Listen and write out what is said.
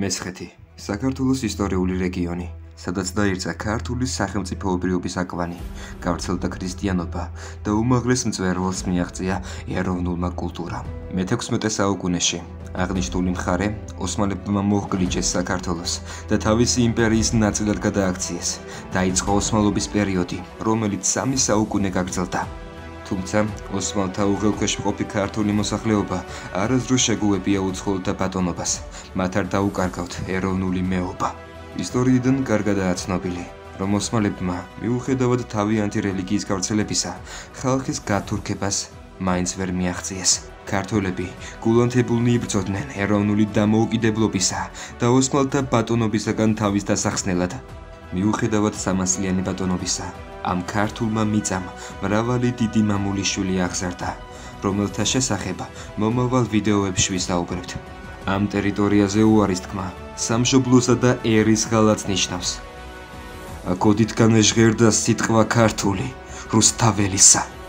მესხეთი საქართველოს ისტორიული რეგიონი სადაც დაირწა ქართული სახელმწიფოებრიობის აკვანი გავრცელდა ქრისტიანობა და უმაღლეს მწვერვალს მიაღწია ეროვნულმა კულტურამ. მე-16 საუკუნეში აღნიშნული მხარე ოსმალებმა მოჰგლიჩეს საქართველოს და თავისი იმპერიის ნაწილად გადააქციეს. დაიწყო ოსმალობის პერიოდი რომელიც სამი საუკუნე გაგრძელდა თუმცა ოსმალთა უღელქვეშ მყოფი ქართული მოსახლეობა არასდროს შეგუებია უცხოელთა ბატონობას. მათ არ დაუკარგავთ ეროვნული მეობა. ისტორიიდან კარგადაა ცნობილი, რომ ოსმალებმა მიუხედავად თავიანთი რელიგიის გავრცელებისა, ხალხის გათურქებას მაინც ვერ მიაღწიეს. ქართველები გულანთებულნი იბრძოდნენ ეროვნული დამოუკიდებლობისა და ოსმალთა ბატონობისაგან თავის დასახსნელად. მიუხედავად სამასლიანი ბატონობისა, ამ ქართულმა მიწამ მრავალი დიდი მამულიშვილი აღზარდა, რომელთა შესახებ მომავალ ვიდეოებში ვისაუბრებთ. ამ ტერიტორიაზე უარის თქმა სამშობლოსა და ერის ღალატს ნიშნავს. აკოდით განეჟღერდა სიტყვა ქართული რუსთაველისა.